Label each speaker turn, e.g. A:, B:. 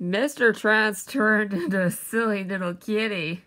A: Mr. Trance turned into a silly little kitty.